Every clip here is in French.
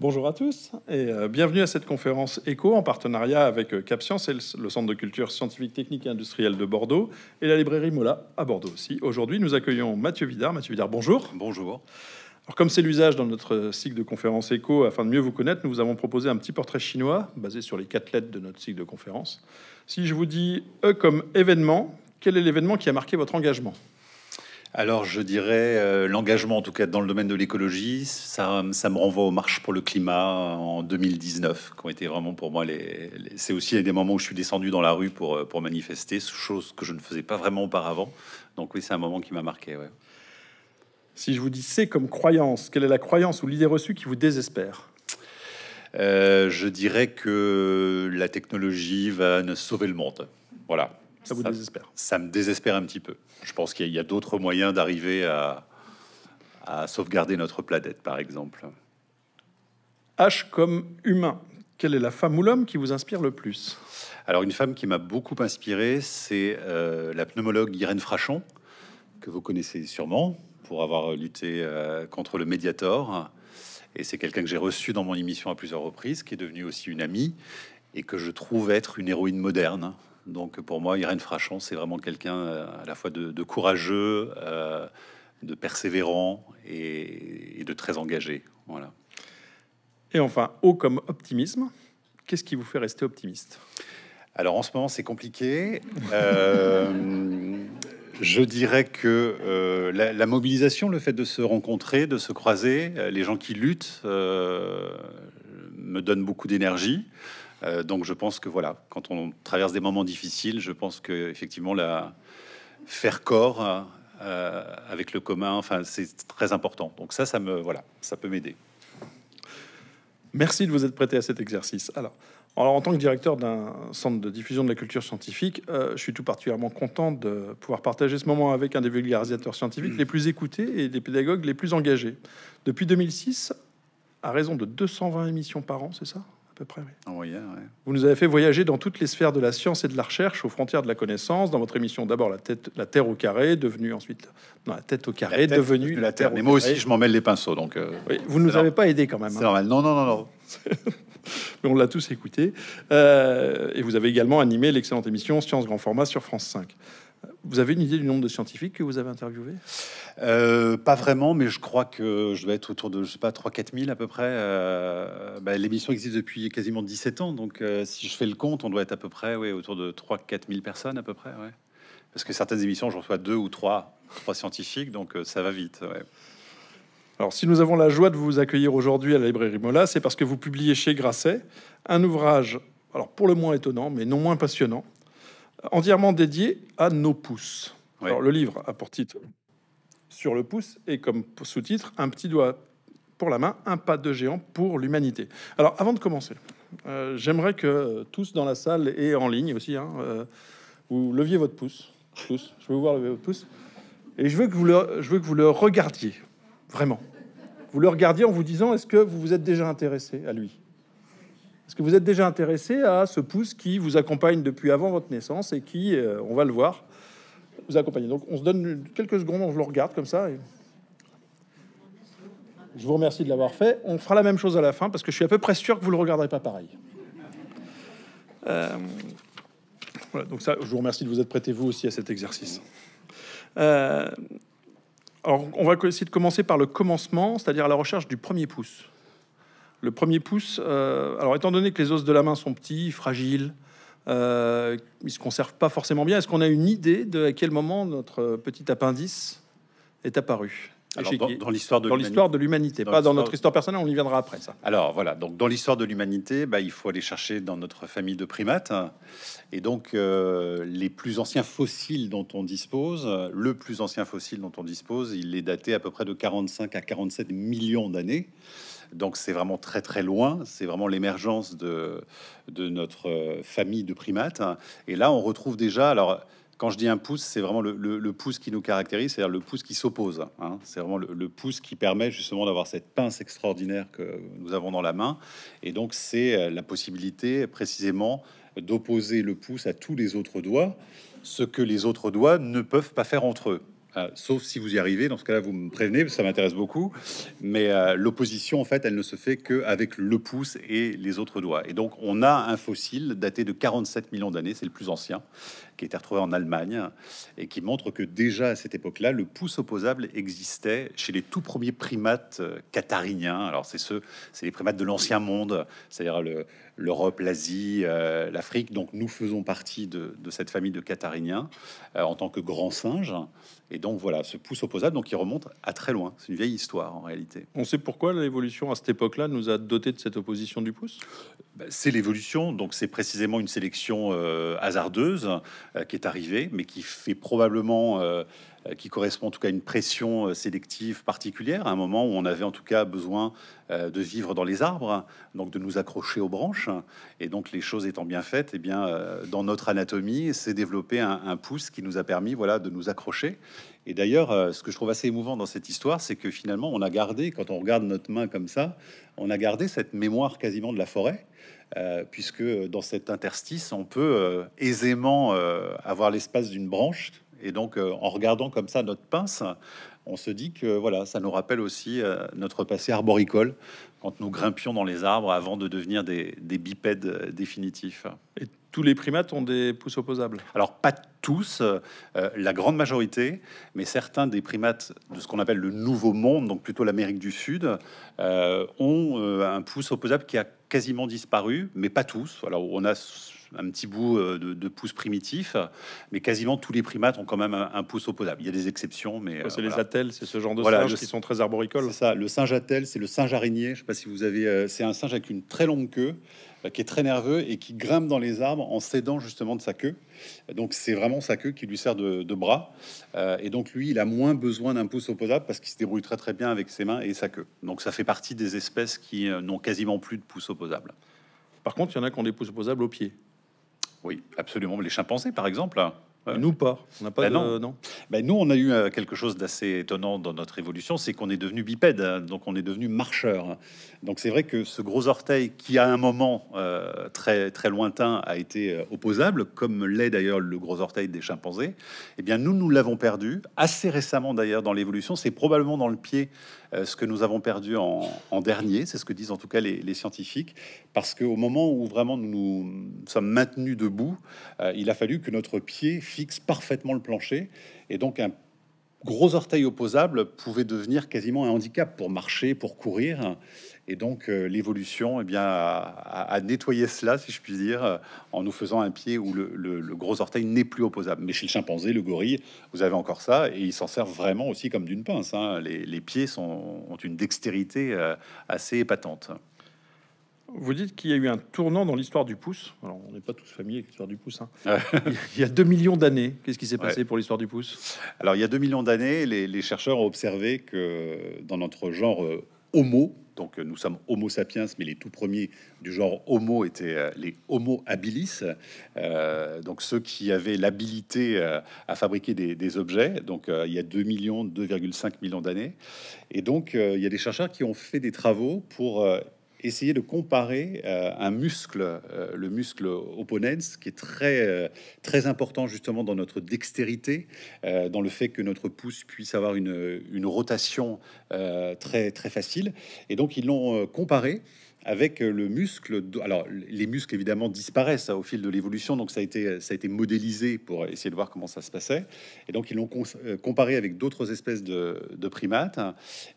Bonjour à tous et euh, bienvenue à cette conférence éco en partenariat avec euh, CapScience et le, le Centre de culture scientifique, technique et industrielle de Bordeaux et la librairie Mola à Bordeaux aussi. Aujourd'hui, nous accueillons Mathieu Vidard. Mathieu Vidard, bonjour. Bonjour. Alors, comme c'est l'usage dans notre cycle de conférences éco, afin de mieux vous connaître, nous vous avons proposé un petit portrait chinois basé sur les quatre lettres de notre cycle de conférences. Si je vous dis E comme événement, quel est l'événement qui a marqué votre engagement? Alors, je dirais euh, l'engagement, en tout cas dans le domaine de l'écologie, ça, ça me renvoie aux marches pour le climat en 2019, qui ont été vraiment pour moi les. les- c'est aussi des moments où je suis descendu dans la rue pour, euh, pour manifester, chose que je ne faisais pas vraiment auparavant. Donc, oui, c'est un moment qui m'a marqué. Ouais. Si je vous dis C comme croyance, quelle est la croyance ou l'idée reçue qui vous désespère? Euh, je dirais que la technologie va nous sauver le monde. Voilà. Ça vous désespère ça me désespère un petit peu. Je pense qu'il y a- d'autres moyens d'arriver à, à sauvegarder notre planète, par exemple. H comme humain, quelle est la femme ou l'homme qui vous inspire le plus? Alors, une femme qui m'a beaucoup inspiré, c'est euh, la pneumologue Irène Frachon, que vous connaissez sûrement pour avoir lutté euh, contre le Mediator. Et c'est quelqu'un que j'ai reçu dans mon émission à plusieurs reprises, qui est devenue aussi une amie et que je trouve être une héroïne moderne. Donc, pour moi, Irène Frachon, c'est vraiment quelqu'un euh, à la fois de, de courageux, euh, de persévérant et, et de très engagé. Voilà. Et enfin, O comme optimisme, qu'est-ce qui vous fait rester optimiste? Alors en ce moment, c'est compliqué. Euh, je dirais que euh, la, la mobilisation, le fait de se rencontrer, de se croiser, les gens qui luttent, me donne beaucoup d'énergie. Euh, donc je pense que voilà, quand on traverse des moments difficiles, je pense que effectivement la faire corps euh, avec le commun, enfin c'est très important. Donc ça, ça me voilà, ça peut m'aider. Merci de vous être prêté à cet exercice. Alors, en tant que directeur d'un centre de diffusion de la culture scientifique, euh, je suis tout particulièrement content de pouvoir partager ce moment avec un des vulgarisateurs scientifiques les plus écoutés et des pédagogues les plus engagés. Depuis 2006, à raison de 220 émissions par an, c'est ça? Peu près oui. En moyenne, ouais. Vous nous avez fait voyager dans toutes les sphères de la science et de la recherche, aux frontières de la connaissance. Dans votre émission, d'abord la tête, la Terre au carré, devenue ensuite non, la tête au carré, tête devenue de la terre. au Mais moi aussi, je m'en mêle les pinceaux, donc euh, Oui, vous nous avez pas aidé quand même. c'est hein. normal. Non, non, non, non. mais on l'a tous écouté. Euh, et vous avez également animé l'excellente émission Science Grand Format sur France 5. Vous avez une idée du nombre de scientifiques que vous avez interviewés? Euh, pas vraiment, mais je crois que je dois être autour de, je sais pas, 3-4 000 à peu près. Euh, bah, L'émission existe depuis quasiment 17 ans, donc euh, si je fais le compte, on doit être à peu près ouais, autour de 3-4 000 personnes à peu près. Ouais. Parce que certaines émissions, je reçois deux ou trois, trois scientifiques, donc euh, ça va vite. ouais. Alors, si nous avons la joie de vous accueillir aujourd'hui à la librairie Mola, c'est parce que vous publiez chez Grasset un ouvrage, alors pour le moins étonnant, mais non moins passionnant, entièrement dédié à nos pouces. Alors, le livre a pour titre Sur le pouce et comme sous-titre Un petit doigt pour la main, un pas de géant pour l'humanité. Alors, avant de commencer, euh, j'aimerais que tous dans la salle et en ligne aussi, hein, euh, vous leviez votre pouce. Tous. Je veux vous voir lever votre pouce. Et je veux que vous le, je veux que vous le regardiez, vraiment. Vous le regardiez en vous disant est-ce que vous vous êtes déjà intéressé à lui? Est-ce que vous êtes déjà intéressé à ce pouce qui vous accompagne depuis avant votre naissance et qui, euh, on va le voir, vous accompagne? Donc on se donne quelques secondes, on le regarde comme ça. Je vous remercie de l'avoir fait. On fera la même chose à la fin parce que je suis à peu près sûr que vous le regarderez pas pareil. Euh, voilà, donc ça, je vous remercie de vous être prêté vous aussi à cet exercice. Euh, alors, on va essayer de commencer par le commencement, c'est-à-dire la recherche du premier pouce. Le premier pouce, euh, alors étant donné que les os de la main sont petits, fragiles, euh, ils se conservent pas forcément bien, est-ce qu'on a une idée de à quel moment notre petit appendice est apparu Alors, dans, l'histoire de l'humanité- pas dans notre histoire personnelle, on y viendra après ça. Alors voilà, donc dans l'histoire de l'humanité, bah, il faut aller chercher dans notre famille de primates. Et donc euh, les plus anciens fossiles dont on dispose, le plus ancien fossile dont on dispose, il est daté à peu près de 45 à 47 millions d'années. Donc c'est vraiment très très loin, c'est vraiment l'émergence de, notre euh, famille de primates. Et là on retrouve déjà, alors quand je dis un pouce, c'est vraiment le, pouce qui nous caractérise, c'est-à-dire le pouce qui s'oppose. hein. C'est vraiment le, le pouce qui permet justement d'avoir cette pince extraordinaire que nous avons dans la main. Et donc c'est euh, la possibilité précisément d'opposer le pouce à tous les autres doigts, ce que les autres doigts ne peuvent pas faire entre eux. Euh, sauf si vous y arrivez, dans ce cas-là, vous me prévenez, ça m'intéresse beaucoup. Mais euh, l'opposition, en fait, elle ne se fait qu'avec le pouce et les autres doigts. Et donc, on a un fossile daté de 47 millions d'années, c'est le plus ancien, qui a été retrouvé en Allemagne, et qui montre que déjà à cette époque-là, le pouce opposable existait chez les tout premiers primates cathariniens. Alors, c'est ceux, c'est les primates de l'ancien monde, c'est-à-dire l'Europe, l'Asie, euh, l'Afrique. Donc, nous faisons partie de, de cette famille de cathariniens en tant que grands singes. Et donc voilà, ce pouce opposable, donc il remonte à très loin. C'est une vieille histoire en réalité. On sait pourquoi l'évolution à cette époque-là nous a doté de cette opposition du pouce? Bah, C'est l'évolution, donc c'est précisément une sélection euh, hasardeuse euh, qui est arrivée, mais qui fait probablement euh, euh, qui correspond en tout cas à une pression euh, sélective particulière, à un moment où on avait en tout cas besoin euh, de vivre dans les arbres, donc de nous accrocher aux branches. Et donc les choses étant bien faites, et eh bien dans notre anatomie, c'est développé un, pouce qui nous a permis voilà de nous accrocher. Et d'ailleurs, ce que je trouve assez émouvant dans cette histoire, c'est que finalement, on a gardé, quand on regarde notre main comme ça, on a gardé cette mémoire quasiment de la forêt. Puisque dans cet interstice, on peut aisément avoir l'espace d'une branche et donc, euh, en regardant comme ça notre pince, on se dit que voilà, ça nous rappelle aussi euh, notre passé arboricole quand nous grimpions dans les arbres avant de devenir des, bipèdes euh, définitifs. Tous les primates ont des pouces opposables Alors, pas tous, la grande majorité, mais certains des primates de ce qu'on appelle le Nouveau Monde, donc plutôt l'Amérique du Sud, ont un pouce opposable qui a quasiment disparu, mais pas tous. Alors, on a un petit bout euh, de, pouce primitif, mais quasiment tous les primates ont quand même un, pouce opposable. Il y a des exceptions, mais c'est les attelles, c'est ce genre de singes qui sont très arboricoles. C'est ça, le singe attelle, c'est le singe araignée. Je sais pas si vous avez, euh, c'est un singe avec une très longue queue euh, qui est très nerveux et qui grimpe dans les arbres en s'aidant justement de sa queue. Donc c'est vraiment sa queue qui lui sert de, bras. et donc lui, il a moins besoin d'un pouce opposable parce qu'il se débrouille très très bien avec ses mains et sa queue. Donc ça fait partie des espèces qui n'ont quasiment plus de pouce opposable. Par contre, il y en a qui ont des pouces opposables aux pieds. Oui, absolument. Les chimpanzés, par exemple. Nous pas. On n'a pas ben non. non. Ben nous, on a eu euh, quelque chose d'assez étonnant dans notre évolution, c'est qu'on est devenu bipède, hein. donc on est devenu marcheur. Donc c'est vrai que ce gros orteil, qui à un moment euh, très très lointain a été euh, opposable, comme l'est d'ailleurs le gros orteil des chimpanzés, eh bien nous nous l'avons perdu assez récemment d'ailleurs dans l'évolution. C'est probablement dans le pied ce que nous avons perdu en, dernier, c'est ce que disent en tout cas les, scientifiques, parce qu'au moment où vraiment nous, nous sommes maintenus debout, euh, il a fallu que notre pied fixe parfaitement le plancher, et donc un gros orteil opposable pouvait devenir quasiment un handicap pour marcher, pour courir. Et donc euh, l'évolution, eh bien, a, nettoyé cela, si je puis dire, euh, en nous faisant un pied où le, gros orteil n'est plus opposable. Mais chez le chimpanzé, le gorille, vous avez encore ça, et il s'en sert vraiment aussi comme d'une pince. Hein. Les, pieds ont une dextérité euh, assez épatante. Vous dites qu'il y a eu un tournant dans l'histoire du pouce. Alors, on n'est pas tous familiers avec l'histoire du pouce. Hein. il y a 2 millions d'années, qu'est-ce qui s'est passé pour l'histoire du pouce? Alors, il y a 2 millions d'années, les, les, chercheurs ont observé que dans notre genre Homo, donc nous sommes Homo sapiens, mais les tout premiers du genre Homo étaient euh, les Homo habilis, euh, donc ceux qui avaient l'habilité euh, à fabriquer des, objets. Donc il y a 2 millions, 2,5 millions d'années. Et donc il y a des chercheurs qui ont fait des travaux pour essayer de comparer euh, un muscle, euh, le muscle opponens, qui est très, euh, très important justement dans notre dextérité, dans le fait que notre pouce puisse avoir une, une rotation très, très facile. Et donc, ils l'ont comparé avec le muscle. Alors, les muscles évidemment disparaissent hein, au fil de l'évolution, donc ça a été ça a été modélisé pour essayer de voir comment ça se passait. Et donc ils l'ont comparé avec d'autres espèces de, de, primates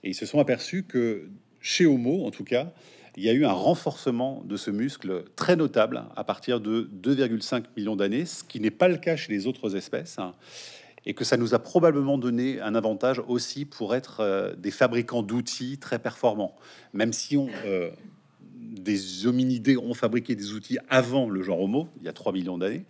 et ils se sont aperçus que chez Homo, en tout cas, il y a eu un renforcement de ce muscle très notable à partir de 2,5 millions d'années, ce qui n'est pas le cas chez les autres espèces, hein, et que ça nous a probablement donné un avantage aussi pour être euh, des fabricants d'outils très performants, même si. Euh, des hominidés ont fabriqué des outils avant le genre Homo, il y a 3 millions d'années.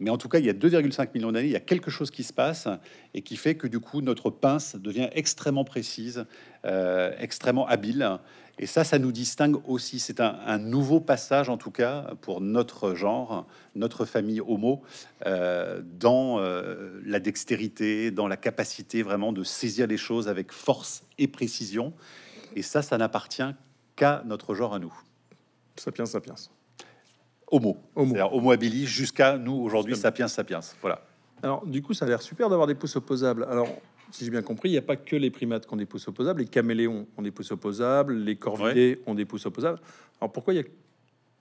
Mais en tout cas, il y a 2,5 millions d'années, il y a quelque chose qui se passe et qui fait que du coup, notre pince devient extrêmement précise, euh, extrêmement habile. Et ça, ça nous distingue aussi. C'est un, nouveau passage, en tout cas, pour notre genre, notre famille Homo, euh, dans euh, la dextérité, dans la capacité vraiment de saisir les choses avec force et précision. Et ça, ça n'appartient qu'à notre genre à nous. Sapiens, sapiens. Homo. Homo, homo habilis jusqu'à nous aujourd'hui, sapiens, sapiens. Voilà. Alors, du coup, ça a l'air super d'avoir des pouces opposables. Alors, si j'ai bien compris, il n'y a pas que les primates qui ont des pouces opposables, les caméléons ont des pouces opposables, les corvidés ont des pouces opposables. Alors pourquoi il y a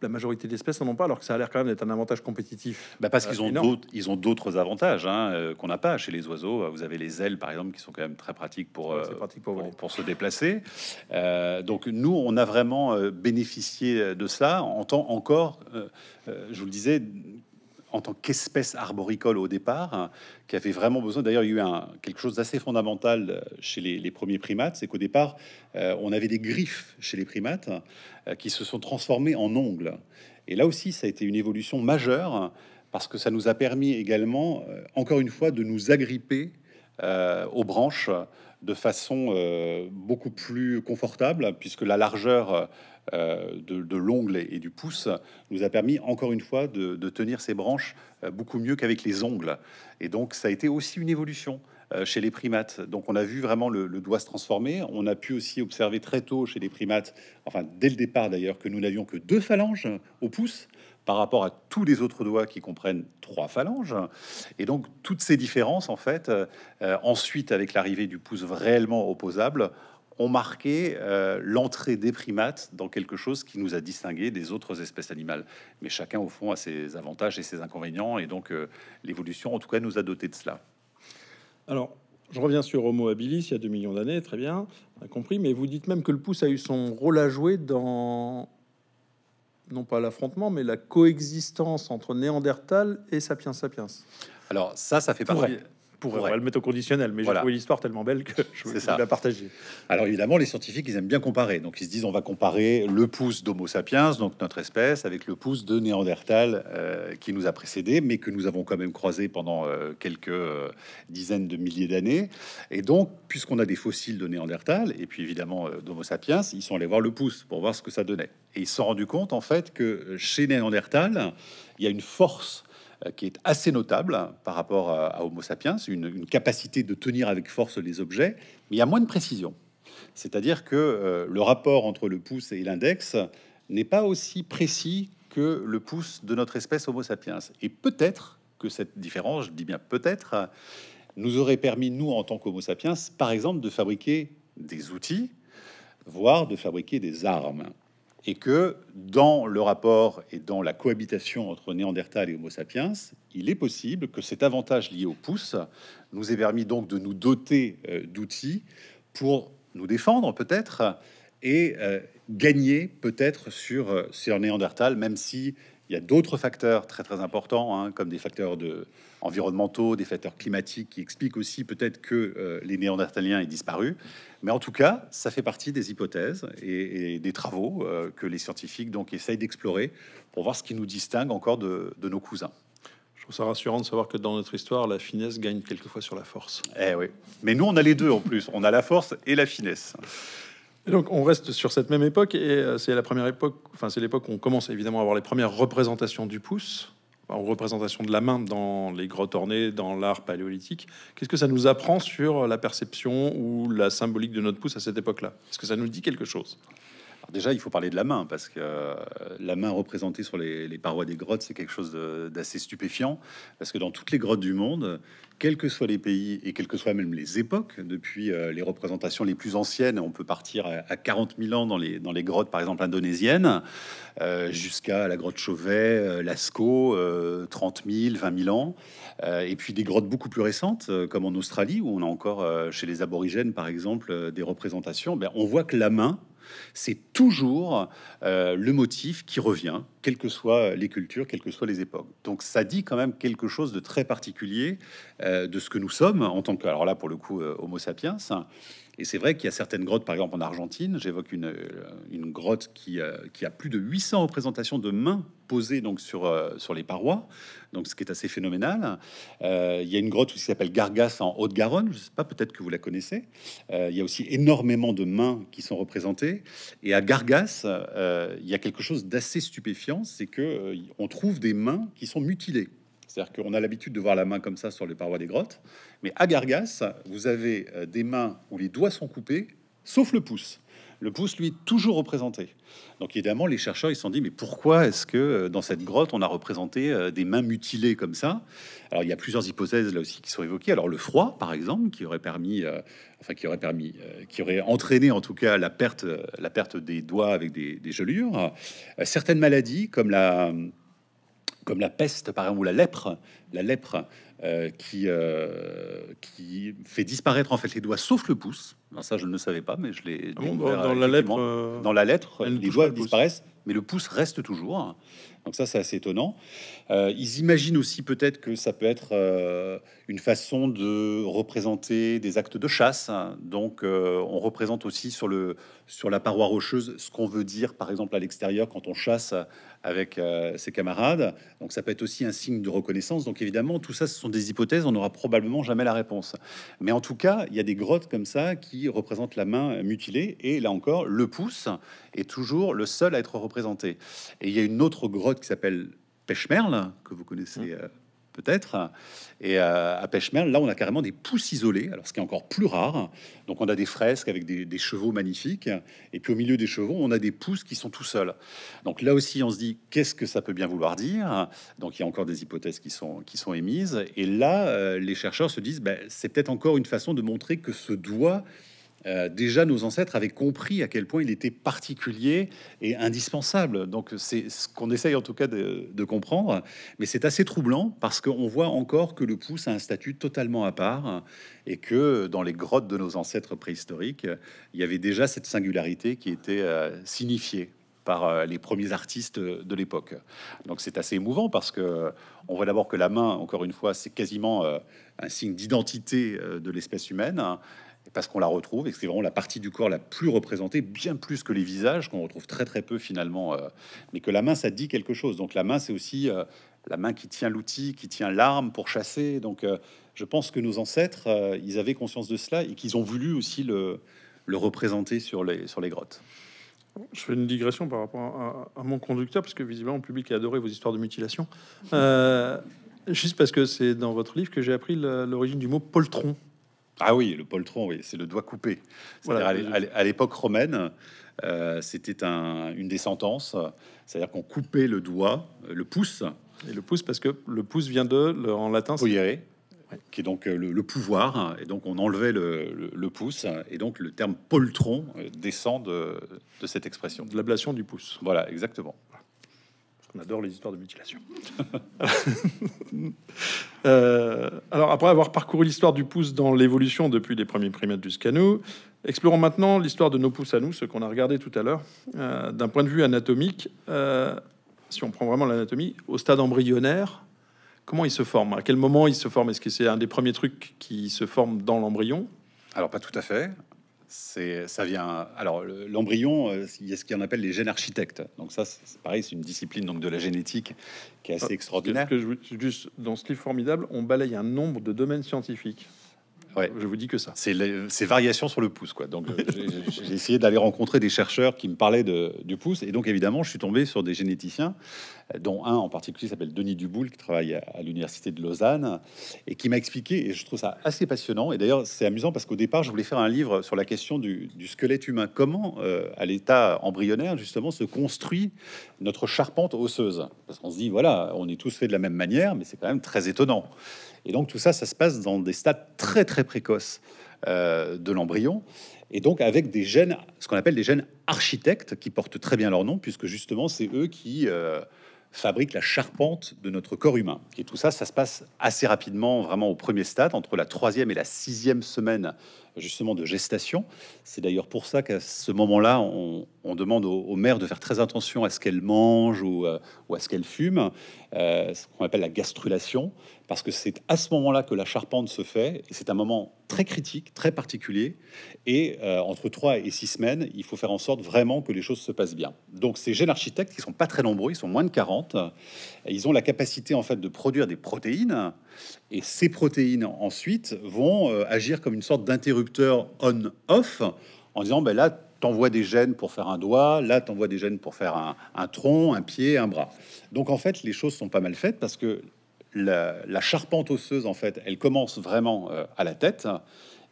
la majorité d'espèces n'en ont pas, alors que ça a l'air quand même d'être un avantage compétitif. Bah parce qu'ils ont d'autres, ils ont d'autres avantages hein, euh, qu'on n'a pas chez les oiseaux. Vous avez les ailes, par exemple, qui sont quand même très pratiques pour, euh, pratique pour, pour, se déplacer. Euh, donc nous, on a vraiment bénéficié de ça en temps encore, je vous le disais, en tant qu'espèce arboricole au départ, hein, qui avait vraiment besoin. D'ailleurs, il y a eu un, quelque chose d'assez fondamental euh, chez les, premiers primates, c'est qu'au départ, euh, on avait des griffes chez les primates euh, qui se sont transformées en ongles. Et là aussi, ça a été une évolution majeure parce que ça nous a permis également, encore une fois, de nous agripper aux branches de façon beaucoup plus confortable, puisque la largeur euh, de, l'ongle et du pouce nous a permis encore une fois de, tenir ces branches euh, beaucoup mieux qu'avec les ongles. Et donc ça a été aussi une évolution euh, chez les primates. Donc on a vu vraiment le, doigt se transformer. On a pu aussi observer très tôt chez les primates, enfin dès le départ d'ailleurs, que nous n'avions que deux phalanges au pouce par rapport à tous les autres doigts qui comprennent trois phalanges. Et donc toutes ces différences, en fait, ensuite avec l'arrivée du pouce réellement opposable, ont marqué euh, l'entrée des primates dans quelque chose qui nous a distingué des autres espèces animales. Mais chacun, au fond, a ses avantages et ses inconvénients, et donc euh, l'évolution, en tout cas, nous a doté de cela. Alors, je reviens sur Homo habilis, il y a 2 millions d'années, très bien, on a compris, mais vous dites même que le pouce a eu son rôle à jouer dans, non pas l'affrontement, mais la coexistence entre Néandertal et Sapiens sapiens. Alors ça, ça fait partie pour le mettre au conditionnel, mais j'ai trouvé l'histoire tellement belle que je voulais la partager. Alors évidemment, les scientifiques, ils aiment bien comparer. Donc ils se disent, on va comparer le pouce d'Homo sapiens, donc notre espèce, avec le pouce de Néandertal euh, qui nous a précédé, mais que nous avons quand même croisé pendant euh, quelques euh, dizaines de milliers d'années. Et donc, puisqu'on a des fossiles de Néandertal, et puis évidemment d'Homo sapiens, ils sont allés voir le pouce pour voir ce que ça donnait. Et ils se sont rendus compte, en fait, que chez Néandertal, il y a une force euh, qui est assez notable par rapport à, Homo sapiens, une, capacité de tenir avec force les objets, mais il y moins de précision. C'est-à-dire que euh, le rapport entre le pouce et l'index n'est pas aussi précis que le pouce de notre espèce Homo sapiens. Et peut-être que cette différence, je dis bien peut-être, nous aurait permis, nous, en tant qu'Homo sapiens, par exemple, de fabriquer des outils, voire de fabriquer des armes et que dans le rapport et dans la cohabitation entre Néandertal et Homo sapiens, il est possible que cet avantage lié au pouce nous ait permis donc de nous doter euh, d'outils pour nous défendre peut-être et euh, gagner peut-être sur, euh, sur Néandertal, même si il y a d'autres facteurs très très importants, hein, comme des facteurs de, environnementaux, des facteurs climatiques, qui expliquent aussi peut-être que euh, les Néandertaliens aient disparu. Mais en tout cas, ça fait partie des hypothèses et, des travaux euh, que les scientifiques donc essayent d'explorer pour voir ce qui nous distingue encore de, nos cousins. Je trouve ça rassurant de savoir que dans notre histoire, la finesse gagne quelquefois sur la force. Eh oui, mais nous on a les deux en plus, on a la force et la finesse. Et donc on reste sur cette même époque et euh, c'est la première époque, enfin c'est l'époque où on commence évidemment à avoir les premières représentations du pouce en représentation de la main dans les grottes ornées, dans l'art paléolithique. Qu'est-ce que ça nous apprend sur la perception ou la symbolique de notre pouce à cette époque-là? Est-ce que ça nous dit quelque chose? Déjà, il faut parler de la main, parce que euh, la main représentée sur les, parois des grottes, c'est quelque chose d'assez stupéfiant, parce que dans toutes les grottes du monde, quels que soient les pays et quelles que soient même les époques, depuis euh, les représentations les plus anciennes, on peut partir à, 40 000 ans dans les, dans les grottes, par exemple, indonésiennes, euh, jusqu'à la grotte Chauvet, Lascaux, 30 000, 20 000 ans, et puis des grottes beaucoup plus récentes, comme en Australie, où on a encore, chez les aborigènes, par exemple, des représentations, ben, on voit que la main, c'est toujours euh, le motif qui revient, quelles que soient les cultures, quelles que soient les époques. Donc ça dit quand même quelque chose de très particulier euh, de ce que nous sommes en tant que, alors là pour le coup, euh, Homo sapiens. Et c'est vrai qu'il y a certaines grottes, par exemple en Argentine, j'évoque une, une grotte qui, qui, a plus de 800 représentations de mains posées donc sur, sur les parois, donc ce qui est assez phénoménal. il y a une grotte qui s'appelle Gargas en Haute-Garonne, je sais pas, peut-être que vous la connaissez. il y a aussi énormément de mains qui sont représentées. Et à Gargas, il y a quelque chose d'assez stupéfiant, c'est que euh, on trouve des mains qui sont mutilées. C'est-à-dire qu'on a l'habitude de voir la main comme ça sur les parois des grottes, mais à Gargas, vous avez euh, des mains où les doigts sont coupés, sauf le pouce. Le pouce, lui, est toujours représenté. Donc évidemment, les chercheurs ils se sont dit mais pourquoi est-ce que euh, dans cette grotte on a représenté euh, des mains mutilées comme ça? Alors il y a plusieurs hypothèses là aussi qui sont évoquées. Alors le froid, par exemple, qui aurait permis, enfin qui aurait permis, qui aurait entraîné en tout cas la perte, la perte des doigts avec des, des gelures. certaines maladies comme la comme la peste par exemple ou la lèpre, la lèpre euh, qui, euh, qui fait disparaître en fait les doigts sauf le pouce. ça, je ne le savais pas, mais je l'ai ah dans, la lettre. Euh, dans la lettre, les doigts disparaissent, mais le pouce reste toujours. Donc ça, c'est assez étonnant. ils imaginent aussi peut-être que ça peut être une façon de représenter des actes de chasse. Donc on représente aussi sur le sur la paroi rocheuse ce qu'on veut dire, par exemple à l'extérieur quand on chasse avec euh, ses camarades. Donc ça peut être aussi un signe de reconnaissance. Donc évidemment, tout ça, ce sont des hypothèses, on n'aura probablement jamais la réponse. Mais en tout cas, il y a des grottes comme ça qui représentent la main mutilée. Et là encore, le pouce est toujours le seul à être représenté. Et il y a une autre grotte qui s'appelle Pêche-Merle, que vous connaissez mmh. euh, peut-être. Et euh, à Pêche-Merle, là, on a carrément des pousses isolées, alors ce qui est encore plus rare. Donc, on a des fresques avec des, chevaux magnifiques, et puis au milieu des chevaux, on a des pousses qui sont tout seuls. Donc là aussi, on se dit, qu'est-ce que ça peut bien vouloir dire? Donc, il y a encore des hypothèses qui sont, qui sont émises. Et là, euh, les chercheurs se disent, ben, c'est peut-être encore une façon de montrer que ce doigt euh, déjà nos ancêtres avaient compris à quel point il était particulier et indispensable. Donc c'est ce qu'on essaye en tout cas de, comprendre. Mais c'est assez troublant parce qu'on voit encore que le pouce a un statut totalement à part et que dans les grottes de nos ancêtres préhistoriques, il y avait déjà cette singularité qui était euh, signifiée par euh, les premiers artistes de l'époque. Donc c'est assez émouvant parce que on voit d'abord que la main, encore une fois, c'est quasiment un signe d'identité de l'espèce humaine parce qu'on la retrouve et c'est vraiment la partie du corps la plus représentée, bien plus que les visages qu'on retrouve très très peu finalement, euh, mais que la main ça dit quelque chose. Donc la main c'est aussi euh, la main qui tient l'outil, qui tient l'arme pour chasser. Donc euh, je pense que nos ancêtres ils avaient conscience de cela et qu'ils ont voulu aussi le, le représenter sur les, sur les grottes. Je fais une digression par rapport à, mon conducteur, parce que visiblement le public a adoré vos histoires de mutilation. juste parce que c'est dans votre livre que j'ai appris l'origine du mot poltron. Ah oui, le poltron, oui, c'est le doigt coupé. à l'époque romaine, euh, c'était une des sentences, c'est-à-dire qu'on coupait le doigt, le pouce. Et le pouce, parce que le pouce vient de, en latin, c'est qui est donc euh, le, pouvoir, et donc on enlevait le, pouce, et donc le terme poltron euh, descend de, de cette expression. De l'ablation du pouce. Voilà, exactement. On adore les histoires de mutilation. Euh, alors, après avoir parcouru l'histoire du pouce dans l'évolution depuis les premiers primates jusqu'à nous, explorons maintenant l'histoire de nos pouces à nous, ce qu'on a regardé tout à l'heure, euh, d'un point de vue anatomique. Euh, si on prend vraiment l'anatomie, au stade embryonnaire, comment il se forme? À quel moment il se forme? Est-ce que c'est un des premiers trucs qui se forme dans l'embryon? Alors pas tout à fait ça vient. Alors l'embryon, euh, il y a ce qu'on appelle les gènes architectes. Donc ça, c'est pareil, c'est une discipline donc de la génétique qui est assez ah, extraordinaire. Que je, juste dans ce livre formidable, on balaye un nombre de domaines scientifiques. Ouais. Je vous dis que ça. C'est ces variations sur le pouce, quoi. Donc, euh, j'ai essayé d'aller rencontrer des chercheurs qui me parlaient de, du pouce, et donc évidemment, je suis tombé sur des généticiens dont un en particulier s'appelle Denis Duboul, qui travaille à, l'université de Lausanne, et qui m'a expliqué, et je trouve ça assez passionnant. Et d'ailleurs, c'est amusant parce qu'au départ, je voulais faire un livre sur la question du, squelette humain. Comment, euh, à l'état embryonnaire, justement, se construit notre charpente osseuse? Parce qu'on se dit, voilà, on est tous faits de la même manière, mais c'est quand même très étonnant. Et donc, tout ça, ça se passe dans des stades très, très précoces euh, de l'embryon et donc avec des gènes, ce qu'on appelle des gènes architectes, qui portent très bien leur nom, puisque justement c'est eux qui euh, fabrique la charpente de notre corps humain. Et tout ça, ça se passe assez rapidement, vraiment au premier stade, entre la troisième et la sixième semaine justement de gestation. C'est d'ailleurs pour ça qu'à ce moment-là, on, demande aux, mères de faire très attention à ce qu'elles mangent ou, euh, à ce qu'elles fument, euh, ce qu'on appelle la gastrulation, parce que c'est à ce moment-là que la charpente se fait, et c'est un moment très critique, très particulier, et euh, entre 3 et 6 semaines, il faut faire en sorte vraiment que les choses se passent bien. Donc ces jeunes architectes, qui sont pas très nombreux, ils sont moins de 40, ils ont la capacité en fait de produire des protéines, et ces protéines ensuite vont agir comme une sorte d'interrupteur on-off en disant ben là, t'envoies des gènes pour faire un doigt, là, t'envoies des gènes pour faire un, tronc, un pied, un bras. Donc en fait, les choses sont pas mal faites parce que la, charpente osseuse, en fait, elle commence vraiment euh, à la tête.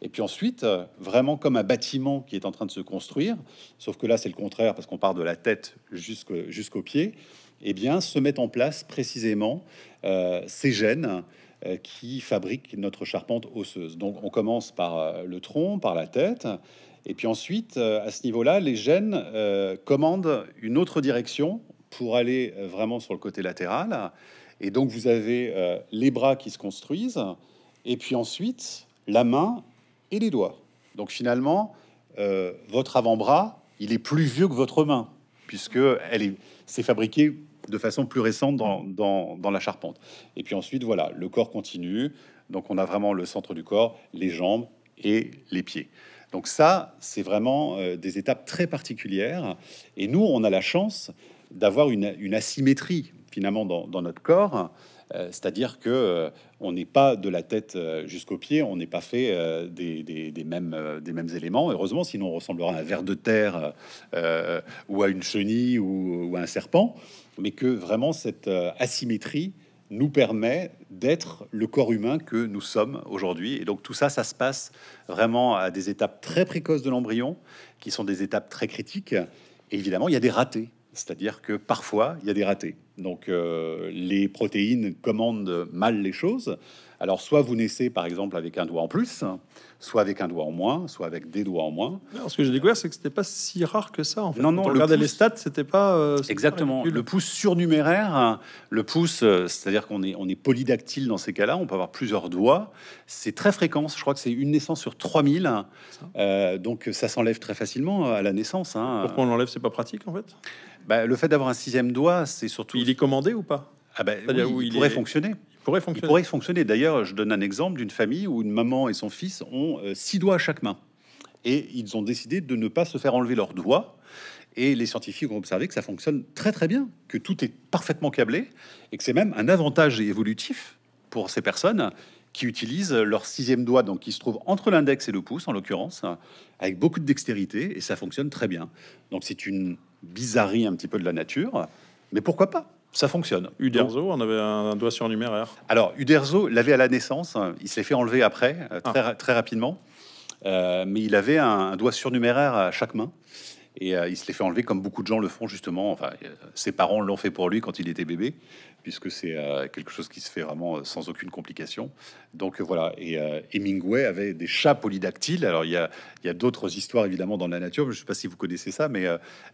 Et puis ensuite, euh, vraiment comme un bâtiment qui est en train de se construire, sauf que là c'est le contraire parce qu'on part de la tête jusqu'au pied, eh bien se mettent en place précisément euh, ces gènes qui fabriquent notre charpente osseuse. Donc on commence par le tronc, par la tête, et puis ensuite à ce niveau-là, les gènes commandent une autre direction pour aller vraiment sur le côté latéral. Et donc vous avez les bras qui se construisent, et puis ensuite la main et les doigts. Donc finalement, euh, votre avant-bras, il est plus vieux que votre main, puisque elle est, c'est fabriqué de façon plus récente dans, dans, la charpente. Et puis ensuite, voilà, le corps continue. Donc on a vraiment le centre du corps, les jambes et les pieds. Donc ça, c'est vraiment euh, des étapes très particulières. Et nous, on a la chance d'avoir une, asymétrie finalement dans, notre corps euh, c'est-à-dire que euh, on n'est pas de la tête jusqu'aux pieds, on n'est pas fait des, mêmes, éléments. Heureusement, sinon on ressemblera à un ver de terre ou à une chenille ou, à un serpent. Mais que vraiment cette asymétrie nous permet d'être le corps humain que nous sommes aujourd'hui. Et donc tout ça, ça se passe vraiment à des étapes très précoces de l'embryon, qui sont des étapes très critiques. Et évidemment, il y a des ratés. C'est-à-dire que parfois, il y a des ratés. Donc, euh, les protéines commandent mal les choses. Alors, soit vous naissez, par exemple, avec un doigt en plus, soit avec un doigt en moins, soit avec des doigts en moins. Alors, ce que j'ai découvert, c'est que c'était pas si rare que ça. En fait. Non, non. regardez les stats, c'était pas euh, exactement le pouce surnuméraire. Le pouce, euh, c'est-à-dire qu'on est on est polydactyle dans ces cas-là. On peut avoir plusieurs doigts. C'est très fréquent. Je crois que c'est une naissance sur 3000. Euh, donc, ça s'enlève très facilement à la naissance. Hein. Pourquoi on l'enlève C'est pas pratique, en fait? Bah, le fait d'avoir un sixième doigt, c'est surtout. Il est commandé ou pas? Ah ben, il, pourrait fonctionner. Pourrait fonctionner. Il pourrait fonctionner. D'ailleurs, je donne un exemple d'une famille où une maman et son fils ont euh, six doigts à chaque main. Et ils ont décidé de ne pas se faire enlever leurs doigts. Et les scientifiques ont observé que ça fonctionne très très bien, que tout est parfaitement câblé et que c'est même un avantage évolutif pour ces personnes qui utilisent leur sixième doigt, donc qui se trouve entre l'index et le pouce en l'occurrence, avec beaucoup de dextérité et ça fonctionne très bien. Donc c'est une bizarrerie un petit peu de la nature, mais pourquoi pas? Ça fonctionne. Uderzo, on avait un, doigt surnuméraire. Alors, Uderzo l'avait à la naissance. Il s'est fait enlever après, euh, très, ah. très rapidement. Euh, mais il avait un, doigt surnuméraire à chaque main. Et euh, il se l'est fait enlever comme beaucoup de gens le font justement. Enfin, ses parents l'ont fait pour lui quand il était bébé puisque c'est euh, quelque chose qui se fait vraiment euh, sans aucune complication. Donc euh, voilà, et Hemingway avait des chats polydactyles. Alors il y a, d'autres histoires évidemment dans la nature, je ne sais pas si vous connaissez ça, mais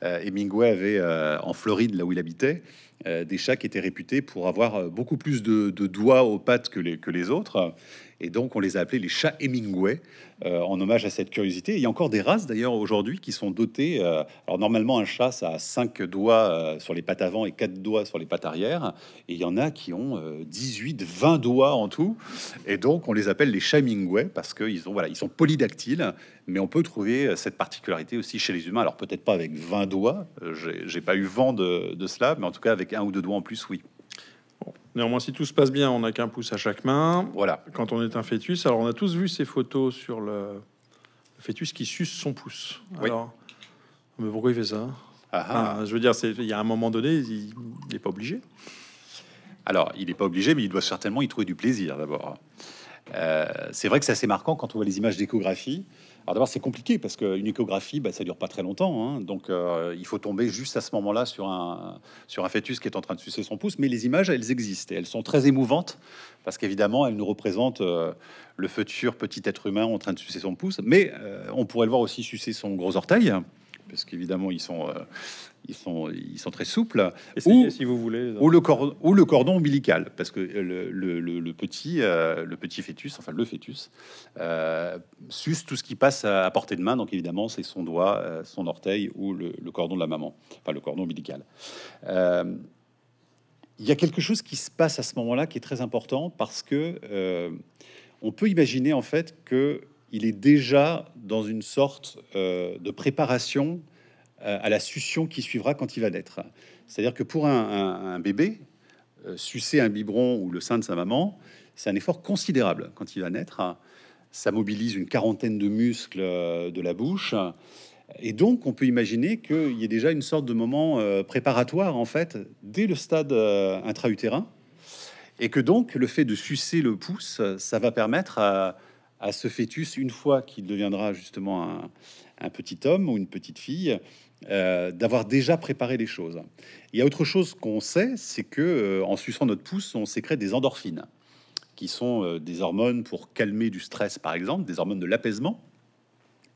Hemingway avait en Floride, là où il habitait, des chats qui étaient réputés pour avoir beaucoup plus de, doigts aux pattes les, que les autres. Et donc, on les a appelés les chats Hemingway, euh, en hommage à cette curiosité. il y a encore des races, d'ailleurs, aujourd'hui, qui sont dotées. Euh, alors, normalement, un chat, ça a cinq doigts euh, sur les pattes avant et quatre doigts sur les pattes arrière. Et il y en a qui ont 18, 20 doigts en tout. Et donc, on les appelle les chats Hemingway parce qu'ils voilà, ils sont polydactyles. Mais on peut trouver cette particularité aussi chez les humains. Alors, peut-être pas avec 20 doigts. J'ai pas eu vent de cela, mais en tout cas, avec un ou deux doigts en plus, oui. Néanmoins, si tout se passe bien, on n'a qu'un pouce à chaque main. Voilà. Quand on est un fœtus, alors on a tous vu ces photos sur le, fœtus qui suce son pouce. Alors, mais pourquoi il fait ça? Ah ah. Ah, Je veux dire, il y a un moment donné, il n'est pas obligé. Alors, il n'est pas obligé, mais il doit certainement y trouver du plaisir d'abord. Euh, c'est vrai que c'est assez marquant quand on voit les images d'échographie. Alors d'abord, c'est compliqué parce qu'une échographie, bah, ça dure pas très longtemps. Hein. donc, euh, il faut tomber juste à ce moment-là sur un, sur un fœtus qui est en train de sucer son pouce. Mais les images, elles existent et elles sont très émouvantes parce qu'évidemment, elles nous représentent euh, le futur petit être humain en train de sucer son pouce. Mais on pourrait le voir aussi sucer son gros orteil parce qu'évidemment ils sont, ils sont, ils sont très souples. ou, si vous voulez, ou le cordon, ou le cordon ombilical, parce que le, le, petit, euh, le petit fœtus, enfin le fœtus, euh, suce tout ce qui passe à, portée de main. Donc évidemment, c'est son doigt, son orteil ou le, cordon de la maman, enfin le cordon ombilical. Il y a quelque chose qui se passe à ce moment-là qui est très important parce que on peut imaginer en fait que il est déjà dans une sorte euh, de préparation euh, à la succion qui suivra quand il va naître. C'est-à-dire que pour un, bébé, euh, sucer un biberon ou le sein de sa maman, c'est un effort considérable quand il va naître. Ça mobilise une quarantaine de muscles de la bouche. Et donc, on peut imaginer qu'il y ait déjà une sorte de moment préparatoire, en fait, dès le stade intra-utérin. Et que donc, le fait de sucer le pouce, ça va permettre à, ce fœtus une fois qu'il deviendra justement un, petit homme ou une petite fille, euh, d'avoir déjà préparé les choses. Il y a autre chose qu'on sait, c'est que euh, en suçant notre pouce, on sécrète des endorphines, qui sont euh, des hormones pour calmer du stress, par exemple, des hormones de l'apaisement,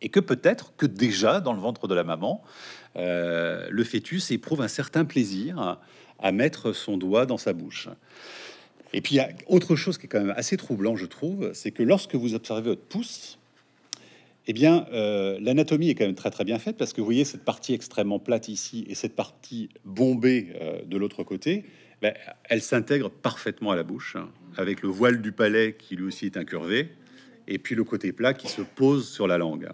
et que peut-être que déjà dans le ventre de la maman, le fœtus éprouve un certain plaisir à mettre son doigt dans sa bouche. Et puis il y a autre chose qui est quand même assez troublant, je trouve, c'est que lorsque vous observez votre pouce, eh bien, euh, l'anatomie est quand même très très bien faite parce que vous voyez cette partie extrêmement plate ici et cette partie bombée euh, de l'autre côté, ben, elle s'intègre parfaitement à la bouche hein, avec le voile du palais qui lui aussi est incurvé et puis le côté plat qui se pose sur la langue.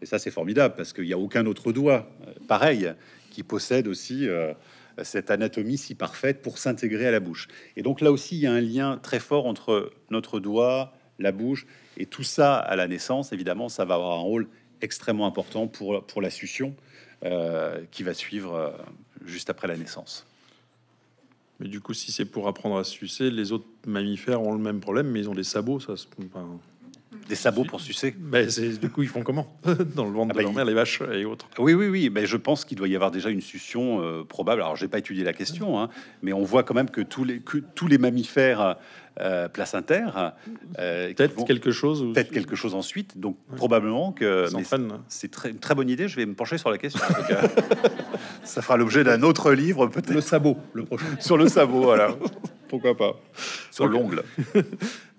Et ça c'est formidable parce qu'il n'y a aucun autre doigt euh, pareil qui possède aussi cette anatomie si parfaite pour s'intégrer à la bouche. Et donc là aussi il y a un lien très fort entre notre doigt, la bouche et tout ça, à la naissance, évidemment, ça va avoir un rôle extrêmement important pour, pour la succion euh, qui va suivre euh, juste après la naissance. Mais du coup, si c'est pour apprendre à sucer, les autres mammifères ont le même problème, mais ils ont des sabots. Ça, des sabots pour sucer? Mais c'est du coup ils font comment? Dans le ventre ah de bah, leur mère, les vaches et autres. Oui, oui, oui. Mais je pense qu'il doit y avoir déjà une succion euh, probable. Alors j'ai pas étudié la question, hein, mais on voit quand même que tous les que tous les mammifères euh, placentaires euh, peut-être quelque chose, peut-être quelque chose ensuite. Donc probablement que c'est très une très bonne idée. Je vais me pencher sur la question. Ça fera l'objet d'un autre livre, peut-être. Le sabot, le prochain. sur le sabot, voilà. Pourquoi pas Sur l'ongle.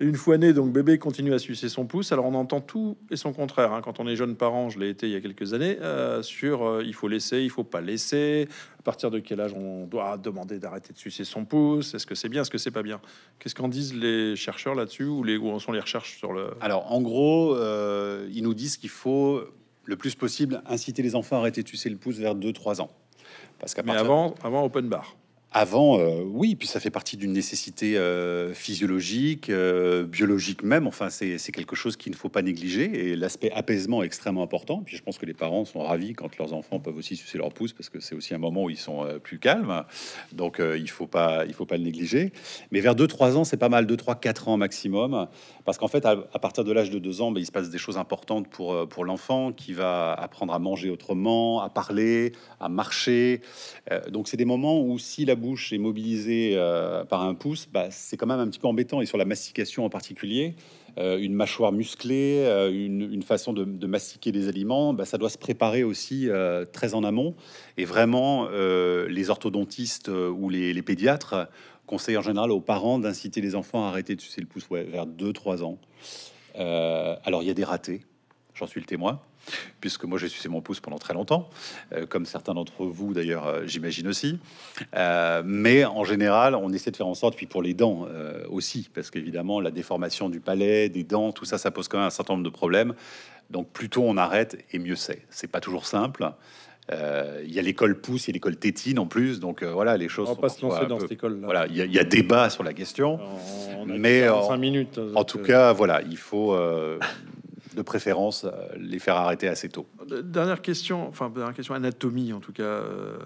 Une fois né, donc bébé continue à sucer son pouce. Alors on entend tout et son contraire. Hein. Quand on est jeune parent, je l'ai été il y a quelques années, euh, sur euh, il faut laisser, il faut pas laisser. À partir de quel âge on doit demander d'arrêter de sucer son pouce? Est-ce que c'est bien Est-ce que c'est pas bien? Qu'est-ce qu'en disent les chercheurs là-dessus ou les, où en sont les recherches sur le Alors en gros, euh, ils nous disent qu'il faut le plus possible inciter les enfants à arrêter de sucer le pouce vers 2-3 ans. Parce qu'à avant, avant open bar. Avant, euh, oui, puis ça fait partie d'une nécessité euh, physiologique, euh, biologique même. Enfin, c'est quelque chose qu'il ne faut pas négliger. Et l'aspect apaisement est extrêmement important. Puis je pense que les parents sont ravis quand leurs enfants peuvent aussi sucer leur pouce parce que c'est aussi un moment où ils sont plus calmes. Donc il faut faut pas le négliger. Mais vers 2-3 ans, c'est pas mal, 2, 3, 4 ans maximum. Parce qu'en fait, à, partir de l'âge de 2 ans, ben, il se passe des choses importantes pour, pour l'enfant qui va apprendre à manger autrement, à parler, à marcher. donc c'est des moments où si la bouche est mobilisée euh, par un pouce, bah, c'est quand même un petit peu embêtant. Et sur la mastication en particulier, euh, une mâchoire musclée, euh, une, façon de, mastiquer des aliments, bah, ça doit se préparer aussi très en amont. Et vraiment, les orthodontistes ou les, pédiatres conseillent en général aux parents d'inciter les enfants à arrêter de sucer le pouce vers 2-3 ans. alors, il y a des ratés, j'en suis le témoin puisque moi j'ai sucé mon pouce pendant très longtemps, euh, comme certains d'entre vous d'ailleurs, euh, j'imagine aussi. Euh, mais en général, on essaie de faire en sorte, puis pour les dents aussi, parce qu'évidemment, la déformation du palais, des dents, tout ça, ça pose quand même un certain nombre de problèmes. Donc plutôt on arrête et mieux c'est. C'est pas toujours simple. Il y a l'école pouce, et l'école tétine en plus, donc voilà, les choses. On va pas se lancer dans cette école. -là. Voilà, il y, a débat sur la question, mais en, minutes, en tout cas, voilà, il faut de préférence euh, les faire arrêter assez tôt. Dernière question, enfin dernière question anatomie en tout cas euh,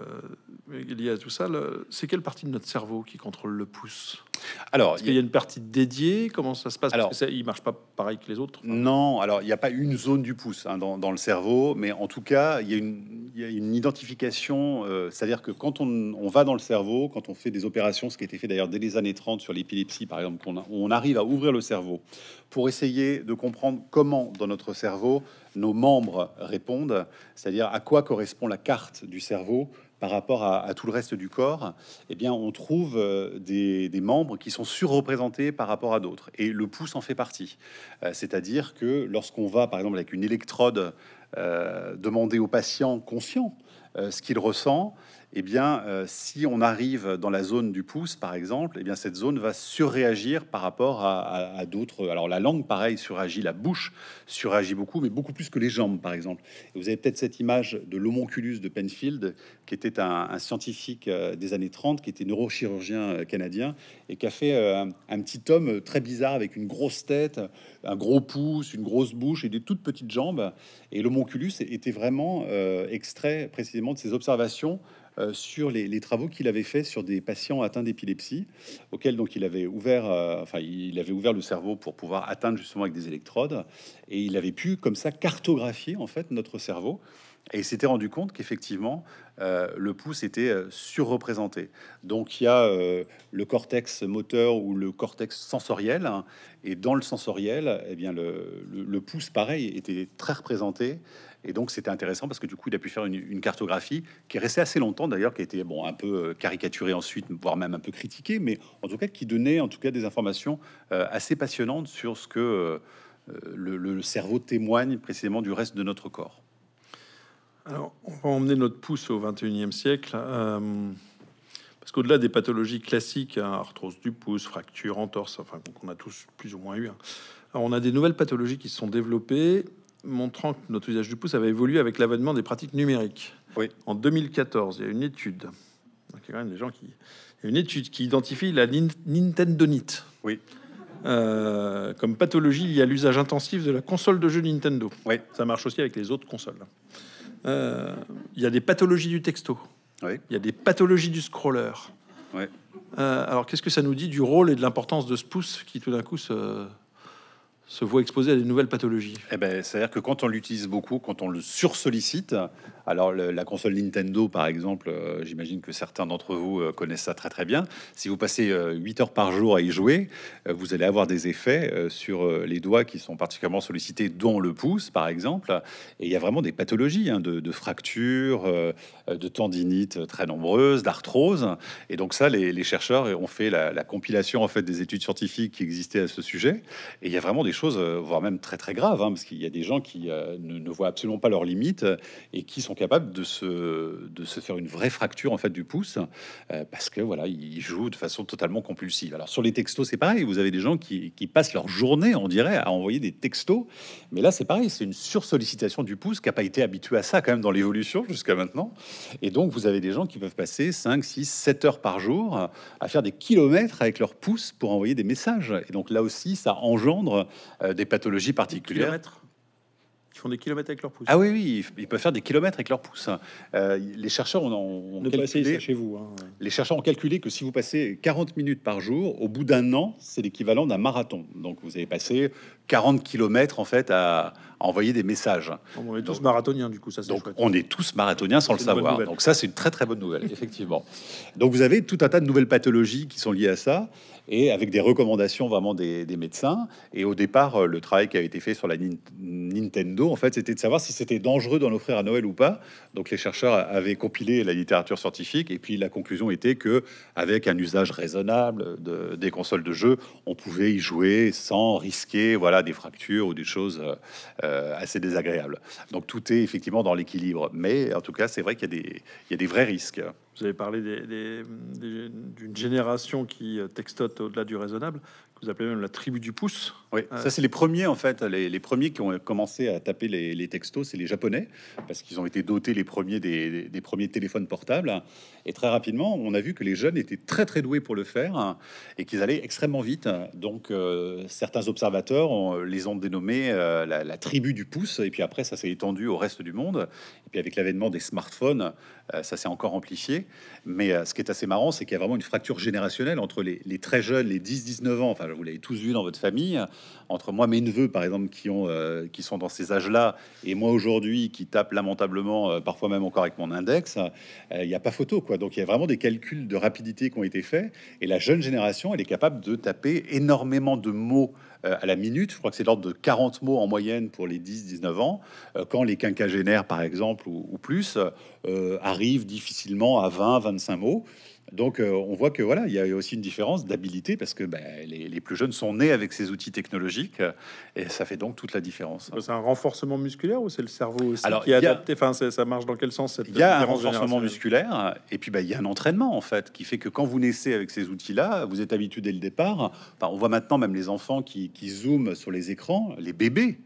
liée à tout ça. C'est quelle partie de notre cerveau qui contrôle le pouce? Alors, il y, a une partie dédiée? Comment ça se passe? Alors, Parce Il marche pas pareil que les autres. Non, alors il n'y a pas une zone du pouce hein, dans, le cerveau, mais en tout cas, il y a une, identification. Euh, c'est-à-dire que quand on, va dans le cerveau, quand on fait des opérations, ce qui a été fait d'ailleurs dès les années 30 sur l'épilepsie, par exemple, qu'on on arrive à ouvrir le cerveau pour essayer de comprendre comment dans notre cerveau nos membres répondent, c'est-à-dire à quoi correspond la carte du cerveau par rapport à, tout le reste du corps, eh bien, on trouve euh, des, membres qui sont surreprésentés par rapport à d'autres. Et le pouce en fait partie. Euh, c'est-à-dire que lorsqu'on va, par exemple, avec une électrode, euh, demander au patient conscient ce qu'il ressent, eh bien, euh, si on arrive dans la zone du pouce, par exemple, eh bien, cette zone va surréagir par rapport à, d'autres. Alors, la langue, pareil, suragit, la bouche suragit beaucoup, mais beaucoup plus que les jambes, par exemple. vous avez peut-être cette image de l'homonculus de Penfield, qui était un, scientifique euh, des années 30, qui était neurochirurgien euh, canadien, et qui a fait un, petit homme très bizarre avec une grosse tête, un gros pouce, une grosse bouche et des toutes petites jambes. Et l'homonculus était vraiment extrait précisément de ses observations euh, sur les, travaux qu'il avait fait sur des patients atteints d'épilepsie, auxquels donc il avait ouvert, euh, enfin il avait ouvert le cerveau pour pouvoir atteindre justement avec des électrodes, et il avait pu comme ça cartographier en fait notre cerveau. Et il s'était rendu compte qu'effectivement, euh, le pouce était surreprésenté. Donc il y a le cortex moteur ou le cortex sensoriel, hein, et dans le sensoriel, eh bien le, pouce, pareil, était très représenté. Et donc c'était intéressant parce que du coup il a pu faire une, cartographie qui est restée assez longtemps d'ailleurs, qui a été bon un peu euh, caricaturée ensuite, voire même un peu critiquée, mais en tout cas qui donnait en tout cas des informations euh, assez passionnantes sur ce que euh, le, cerveau témoigne précisément du reste de notre corps. Alors on va emmener notre pouce au 21e siècle. parce qu'au-delà des pathologies classiques, hein, arthrose du pouce, fracture, entorse, enfin qu'on a tous plus ou moins eu, hein, on a des nouvelles pathologies qui se sont développées montrant que notre usage du pouce avait évolué avec l'avènement des pratiques numériques. Oui. En 2014, il y a une étude. il y a quand même des gens qui. une étude qui identifie la Nintendonite. Oui. Euh, comme pathologie il y a l'usage intensif de la console de jeu Nintendo. Oui. Ça marche aussi avec les autres consoles. Euh, il y a des pathologies du texto. Oui. Il y a des pathologies du scroller. Oui. Euh, alors, qu'est-ce que ça nous dit du rôle et de l'importance de ce pouce qui tout d'un coup se, se voit exposé à des nouvelles pathologies? Eh ben, c'est-à-dire que quand on l'utilise beaucoup, quand on le sursollicite, alors la console Nintendo, par exemple, euh, j'imagine que certains d'entre vous euh, connaissent ça très très bien. Si vous passez 8 euh, heures par jour à y jouer, vous allez avoir des effets sur les doigts qui sont particulièrement sollicités, dont le pouce, par exemple. Et il y a vraiment des pathologies hein, de, fractures, de tendinites très nombreuses, d'arthrose. Et donc ça, les, chercheurs ont fait la, la, compilation en fait des études scientifiques qui existaient à ce sujet. Et il y a vraiment des choses, voire même très très graves, hein, parce qu'il y a des gens qui ne, ne voient absolument pas leurs limites et qui sont capable de se, de se faire une vraie fracture en fait du pouce euh, parce que voilà, ils jouent de façon totalement compulsive. Alors sur les textos, c'est pareil. Vous avez des gens qui, qui, passent leur journée, on dirait, à envoyer des textos. Mais là, c'est pareil. C'est une sursollicitation du pouce qui n'a pas été habitué à ça quand même dans l'évolution jusqu'à maintenant. Et donc, vous avez des gens qui peuvent passer 5, 6, 7 heures par jour à faire des kilomètres avec leur pouce pour envoyer des messages. Et donc là aussi, ça engendre euh, des pathologies particulières font des kilomètres avec leur pouce. Ah oui, oui, ils peuvent faire des kilomètres avec leur pouce. Euh, les chercheurs ont, ont calculé, chez vous. Hein. Les chercheurs ont calculé que si vous passez 40 minutes par jour, au bout d'un an, c'est l'équivalent d'un marathon. Donc vous avez passé 40 kilomètres en fait à, envoyer des messages. On est tous marathoniens du coup, ça Donc on est tous marathoniens sans le savoir. Donc ça c'est une très très bonne nouvelle, effectivement. Donc vous avez tout un tas de nouvelles pathologies qui sont liées à ça et avec des recommandations vraiment des, médecins. Et au départ, euh, le travail qui a été fait sur la Nintendo, en fait, c'était de savoir si c'était dangereux d'en offrir à Noël ou pas. Donc les chercheurs avaient compilé la littérature scientifique, et puis la conclusion était que avec un usage raisonnable de, des consoles de jeux, on pouvait y jouer sans risquer, voilà, des fractures ou des choses euh, assez désagréables. Donc tout est effectivement dans l'équilibre, mais en tout cas, c'est vrai qu'il y a des vrais risques. Vous avez parlé d'une génération qui euh, textote au-delà du raisonnable vous appelez même la tribu du pouce. Oui, euh, ça c'est les premiers en fait, les, premiers qui ont commencé à taper les, textos, c'est les Japonais, parce qu'ils ont été dotés les premiers des, premiers téléphones portables. Et très rapidement, on a vu que les jeunes étaient très très doués pour le faire et qu'ils allaient extrêmement vite. Donc euh, certains observateurs les ont dénommés euh, la, tribu du pouce. Et puis après, ça s'est étendu au reste du monde. Et puis avec l'avènement des smartphones, ça s'est encore amplifié. Mais ce qui est assez marrant, c'est qu'il y a vraiment une fracture générationnelle entre les, très jeunes, les 10-19 ans, enfin vous l'avez tous vu dans votre famille, entre moi, mes neveux, par exemple, qui, euh, sont dans ces âges-là, et moi aujourd'hui, qui tape lamentablement, euh, parfois même encore avec mon index, euh, il n'y a pas photo, quoi. Donc il y a vraiment des calculs de rapidité qui ont été faits, et la jeune génération, elle est capable de taper énormément de mots à la minute. Je crois que c'est l'ordre de 40 mots en moyenne pour les 10-19 ans, quand les quinquagénaires, par exemple, ou, ou plus, arrivent difficilement à 20-25 mots. Donc euh, on voit que voilà, il y a aussi une différence d'habilité parce que ben, les, plus jeunes sont nés avec ces outils technologiques euh, et ça fait donc toute la différence. C'est un renforcement musculaire ou c'est le cerveau aussi Alors, qui est adapté? Enfin, ça marche dans quel sens Il y a un renforcement musculaire et puis ben, il y a un entraînement en fait qui fait que quand vous naissez avec ces outils-là, vous êtes habitué dès le départ. on voit maintenant même les enfants qui, qui zooment sur les écrans, les bébés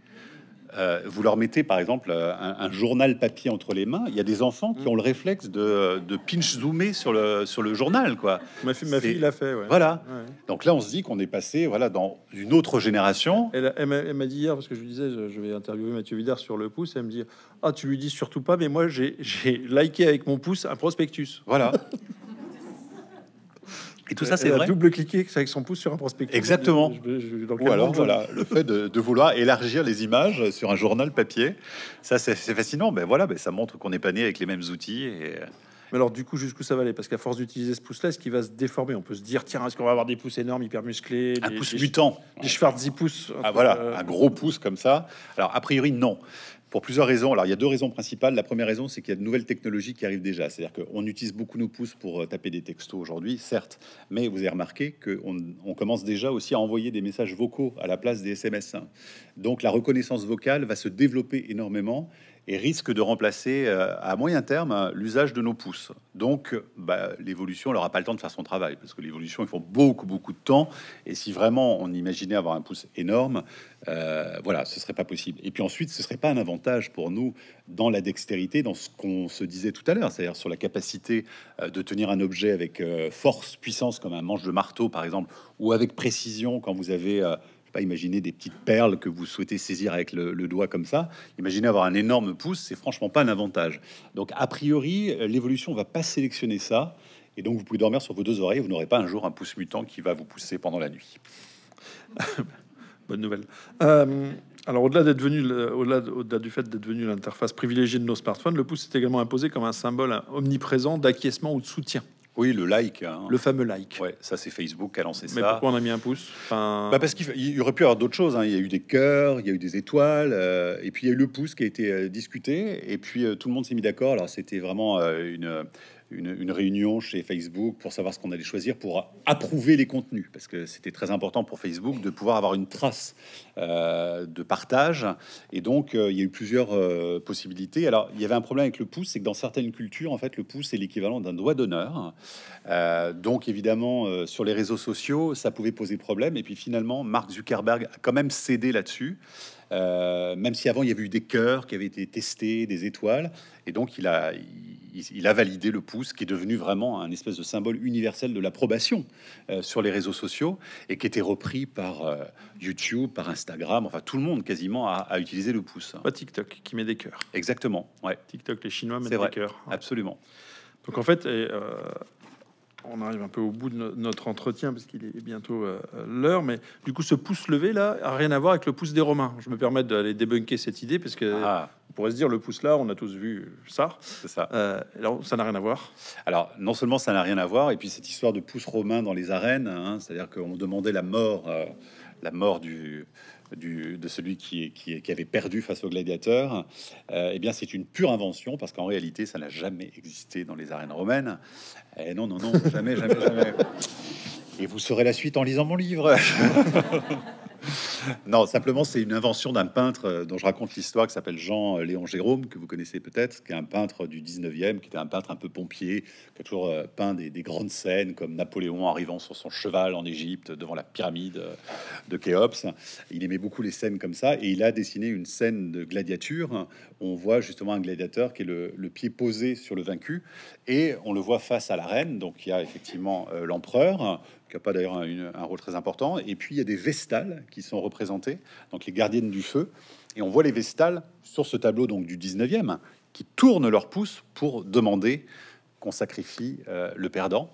euh, vous leur mettez par exemple euh, un, journal papier entre les mains, il y a des enfants qui mm. ont le réflexe de, de pinch zoomer sur le, sur le journal. Quoi. Ma, fille, ma fille l'a fait. Ouais. Voilà. Donc là, on se dit qu'on est passé voilà, dans une autre génération. Elle, elle m'a dit hier, parce que je lui disais, je, vais interviewer Mathieu Vidard sur le pouce, elle me dit Ah, tu lui dis surtout pas, mais moi j'ai liké avec mon pouce un prospectus. Voilà. Et tout ça, c'est vrai. Double cliquer avec son pouce sur un prospectus. Exactement. Ou alors, voilà, le fait de, vouloir élargir les images sur un journal papier, ça, c'est fascinant. Ben voilà, ben ça montre qu'on n'est pas né avec les mêmes outils. Et... Mais alors, du coup, jusqu'où ça va aller? Parce qu'à force d'utiliser ce pouce-là, est-ce qu'il va se déformer? On peut se dire, tiens, est-ce qu'on va avoir des pouces énormes, hyper musclés Un pouce mutant. Des Schwarz 10 pouces. Ah, voilà, un gros pouce comme ça. Alors, a priori, non pour plusieurs raisons. Alors, il y a deux raisons principales. La première raison, c'est qu'il y a de nouvelles technologies qui arrivent déjà. C'est-à-dire qu'on utilise beaucoup nos pouces pour euh, taper des textos aujourd'hui, certes, mais vous avez remarqué qu'on on commence déjà aussi à envoyer des messages vocaux à la place des SMS. Donc, la reconnaissance vocale va se développer énormément et risque de remplacer euh, à moyen terme l'usage de nos pouces. Donc, bah, l'évolution n'aura pas le temps de faire son travail, parce que l'évolution, il faut beaucoup, beaucoup de temps. Et si vraiment on imaginait avoir un pouce énorme, euh, voilà, ce serait pas possible. Et puis ensuite, ce serait pas un avantage pour nous dans la dextérité, dans ce qu'on se disait tout à l'heure, c'est-à-dire sur la capacité euh, de tenir un objet avec force, puissance, comme un manche de marteau, par exemple, ou avec précision quand vous avez pas imaginer des petites perles que vous souhaitez saisir avec le, doigt comme ça. Imaginez avoir un énorme pouce, c'est franchement pas un avantage. Donc a priori, l'évolution va pas sélectionner ça. Et donc vous pouvez dormir sur vos deux oreilles, vous n'aurez pas un jour un pouce mutant qui va vous pousser pendant la nuit. Bonne nouvelle. Euh, alors au-delà d'être venu, au-delà, au-delà du fait d'être devenu l'interface privilégiée de nos smartphones, le pouce est également imposé comme un symbole omniprésent d'acquiescement ou de soutien. Oui, le like. Hein. Le fameux like. Ouais, ça c'est Facebook qui a lancé Mais ça. pourquoi on a mis un pouce? Enfin... bah Parce qu'il y aurait pu y avoir d'autres choses. Hein. Il y a eu des cœurs, il y a eu des étoiles, euh, et puis il y a eu le pouce qui a été euh, discuté, et puis euh, tout le monde s'est mis d'accord. Alors c'était vraiment une une, réunion chez Facebook pour savoir ce qu'on allait choisir pour approuver les contenus, parce que c'était très important pour Facebook de pouvoir avoir une trace euh, de partage. Et donc, euh, il y a eu plusieurs euh, possibilités. Alors, il y avait un problème avec le pouce, c'est que dans certaines cultures, en fait, le pouce est l'équivalent d'un doigt d'honneur. donc, évidemment, sur les réseaux sociaux, ça pouvait poser problème. Et puis, finalement, Mark Zuckerberg a quand même cédé là-dessus. Même si avant il y avait eu des cœurs qui avaient été testés, des étoiles, et donc il a, il, a validé le pouce, qui est devenu vraiment un espèce de symbole universel de l'approbation euh, sur les réseaux sociaux et qui était repris par euh, YouTube, par Instagram, enfin tout le monde quasiment a, utilisé le pouce. Pas TikTok qui met des cœurs. Exactement. Ouais. TikTok, les Chinois mettent des cœurs. Absolument. Donc en fait, euh, on arrive un peu au bout de notre entretien parce qu'il est bientôt l'heure, mais du coup, ce pouce levé là a rien à voir avec le pouce des Romains. Je me permets d'aller débunker cette idée parce que ah pourrait se dire le pouce là, on a tous vu ça. C'est ça. Euh, alors, ça n'a rien à voir. Alors, non seulement ça n'a rien à voir, et puis cette histoire de pouce romain dans les arènes, hein, c'est-à-dire qu'on demandait la mort, euh, la mort du, du, de celui qui, qui, qui, avait perdu face au gladiateur, euh, eh bien, c'est une pure invention parce qu'en réalité, ça n'a jamais existé dans les arènes romaines. Et non, non, non, jamais, jamais, jamais. Et vous saurez la suite en lisant mon livre. non, simplement, c'est une invention d'un peintre euh, dont je raconte l'histoire qui s'appelle Jean-Léon euh, Jérôme, que vous connaissez peut-être, qui est un peintre du 19e, qui était un peintre un peu pompier, qui a toujours euh, peint des, grandes scènes comme Napoléon arrivant sur son cheval en Égypte devant la pyramide de Khéops. Il aimait beaucoup les scènes comme ça et il a dessiné une scène de gladiature. On voit justement un gladiateur qui est le, pied posé sur le vaincu et on le voit face à la reine. Donc il y a effectivement l'empereur qui n'a pas d'ailleurs un, rôle très important. Et puis il y a des vestales qui sont représentées, donc les gardiennes du feu. Et on voit les vestales sur ce tableau donc du 19e qui tournent leur pouce pour demander qu'on sacrifie euh, le perdant.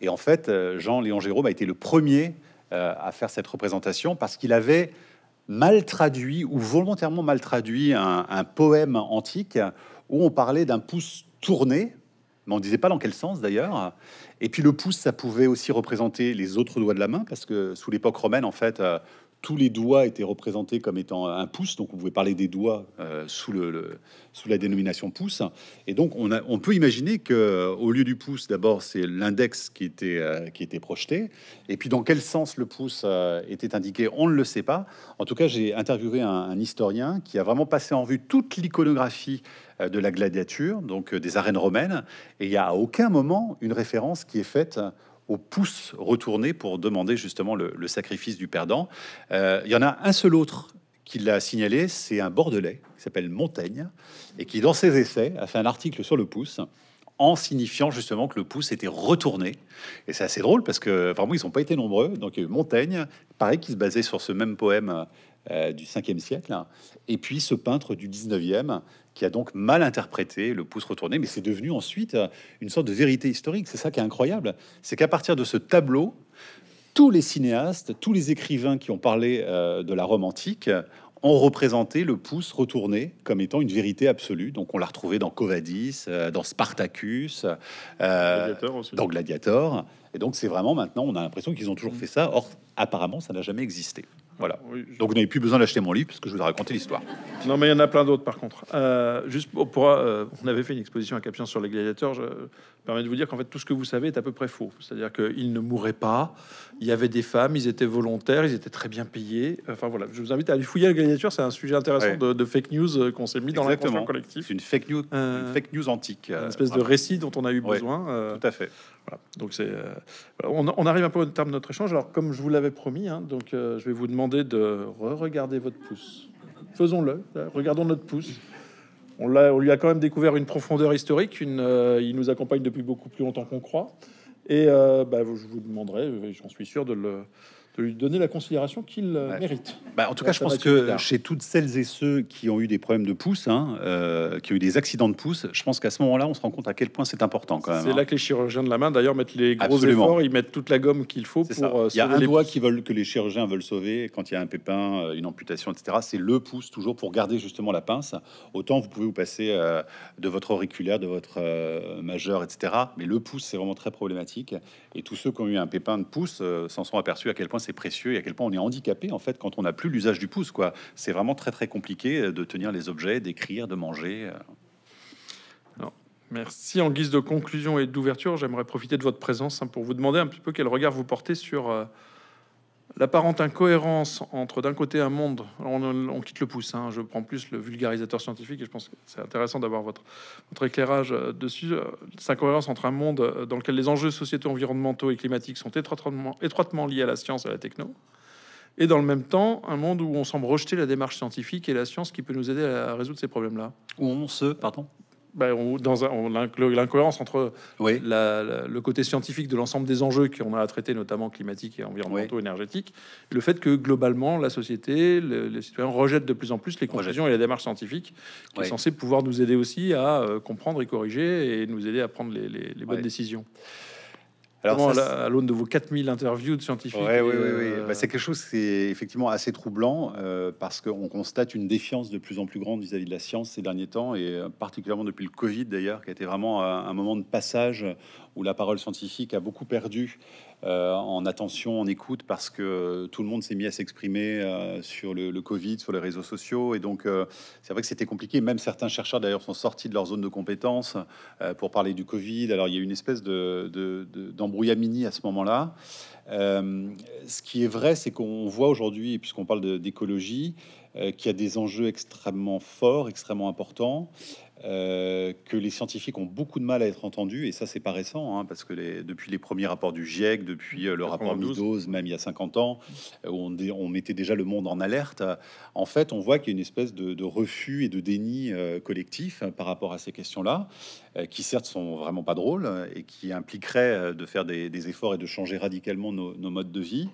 Et en fait, euh, Jean-Léon Jérôme a été le premier euh, à faire cette représentation parce qu'il avait mal traduit ou volontairement mal traduit un, un poème antique où on parlait d'un pouce tourné, mais on disait pas dans quel sens d'ailleurs. Et puis le pouce, ça pouvait aussi représenter les autres doigts de la main, parce que sous l'époque romaine, en fait, euh, tous les doigts étaient représentés comme étant un pouce, donc on pouvait parler des doigts euh, sous, la dénomination pouce. Et donc on, peut imaginer que au lieu du pouce, d'abord c'est l'index qui était euh, projeté, et puis dans quel sens le pouce était indiqué, on ne le sait pas. En tout cas, j'ai interviewé un, un, historien qui a vraiment passé en vue toute l'iconographie euh, de la gladiature, donc euh, des arènes romaines, et il n'y a à aucun moment une référence qui est faite au pouce retourné pour demander justement le, sacrifice du perdant. Euh, il y en a un seul autre qui l'a signalé, c'est un Bordelais qui s'appelle Montaigne et qui, dans ses essais, a fait un article sur le pouce en signifiant justement que le pouce était retourné. Et c'est assez drôle parce que vraiment ils n'ont pas été nombreux. Donc Montaigne, pareil, qui se basait sur ce même poème euh, du 5e siècle, et puis ce peintre du 19e qui a donc mal interprété le pouce retourné, mais c'est devenu ensuite une sorte de vérité historique. C'est ça qui est incroyable, c'est qu'à partir de ce tableau, tous les cinéastes, tous les écrivains qui ont parlé euh, de la Rome antique ont représenté le pouce retourné comme étant une vérité absolue. Donc on l'a retrouvé dans Covadis, euh, dans Spartacus, euh, dans Gladiator. Et donc c'est vraiment maintenant, on a l'impression qu'ils ont toujours fait ça. Or, apparemment, ça n'a jamais existé. Voilà. Donc vous n'avez plus besoin d'acheter mon livre parce que je vous ai raconté l'histoire. Non, mais il y en a plein d'autres par contre. Euh, juste pour, euh, on avait fait une exposition à Capian sur les gladiateurs. Je permets de vous dire qu'en fait tout ce que vous savez est à peu près faux. C'est-à-dire qu'ils ne mouraient pas. Il y avait des femmes, ils étaient volontaires, ils étaient très bien payés. Enfin voilà, je vous invite à aller fouiller les gladiateurs. C'est un sujet intéressant de, fake news euh, qu'on s'est mis dans l'inconscient collectif. C'est une fake news, une fake news antique. Une espèce de récit dont on a eu besoin. Tout à fait. Donc c'est, on, on, arrive un peu au terme de notre échange. Alors comme je vous l'avais promis, hein, donc je vais vous demander de re-regardez votre pouce. Faisons-le. Regardons notre pouce. On, lui a quand même découvert une profondeur historique. Euh, il nous accompagne depuis beaucoup plus longtemps qu'on croit. Et euh, bah, je vous demanderai, j'en suis sûr, de le, de lui donner la considération qu'il euh, mérite. Bah, en tout cas, je pense que chez toutes celles et ceux qui ont eu des problèmes de pouce, hein, euh, qui ont eu des accidents de pouce, je pense qu'à ce moment-là, on se rend compte à quel point c'est important quand même. C'est hein. là que les chirurgiens de la main, d'ailleurs, mettent les gros efforts, ils mettent toute la gomme qu'il faut pour. Euh, il y a un doigt qui veulent que les chirurgiens veulent sauver quand il y a un pépin, une amputation, etc. C'est le pouce toujours pour garder justement la pince. Autant vous pouvez vous passer de votre auriculaire, de votre majeur, etc. Mais le pouce, c'est vraiment très problématique. Et tous ceux qui ont eu un pépin de pouce s'en sont aperçus à quel point c'est précieux et à quel point on est handicapé en fait quand on n'a plus l'usage du pouce. Quoi, c'est vraiment très très compliqué de tenir les objets, d'écrire, de manger. Alors, merci. En guise de conclusion et d'ouverture, j'aimerais profiter de votre présence hein, pour vous demander un petit peu quel regard vous portez sur euh, L'apparente incohérence entre d'un côté un monde, on, quitte le pouce, hein, je prends plus le vulgarisateur scientifique et je pense que c'est intéressant d'avoir votre, éclairage euh, dessus. Euh, cette incohérence entre un monde euh, dans lequel les enjeux sociétaux, environnementaux et climatiques sont étroitement, étroitement liés à la science et à la techno, et dans le même temps, un monde où on semble rejeter la démarche scientifique et la science qui peut nous aider à résoudre ces problèmes-là. Où on se, pardon? Ben, dans l'incohérence entre le côté scientifique de l'ensemble des enjeux qu'on a à traiter, notamment climatiques et environnementaux, énergétiques, et le fait que globalement la société, les citoyens rejettent de plus en plus les conclusions et la démarche scientifique qui est censée pouvoir nous aider aussi à euh, comprendre et corriger et nous aider à prendre les, bonnes décisions. Alors, à l'aune de vos 4000 interviews de scientifiques Oui, oui, oui. Bah, c'est quelque chose qui est effectivement assez troublant euh, parce qu'on constate une défiance de plus en plus grande vis-à-vis de la science ces derniers temps et euh, particulièrement depuis le Covid d'ailleurs, qui a été vraiment un moment de passage où la parole scientifique a beaucoup perdu euh, en attention, en écoute, parce que tout le monde s'est mis à s'exprimer euh, sur le, Covid, sur les réseaux sociaux. Et donc, euh, c'est vrai que c'était compliqué. Même certains chercheurs, d'ailleurs, sont sortis de leur zone de compétence pour parler du Covid. Alors, il y a une espèce d'embrouillamini de, à ce moment-là. ce qui est vrai, c'est qu'on voit aujourd'hui, puisqu'on parle d'écologie, qu'il y a des enjeux extrêmement forts, extrêmement importants. Euh, que les scientifiques ont beaucoup de mal à être entendus, et ça c'est pas récent, hein, parce que les, depuis les premiers rapports du GIEC, depuis euh, le rapport Meadows, même il y a 50 ans, où on, on, mettait déjà le monde en alerte, en fait on voit qu'il y a une espèce de, refus et de déni euh, collectif par rapport à ces questions-là, qui certes sont vraiment pas drôles, et qui impliqueraient de faire des, efforts et de changer radicalement nos, modes de vie,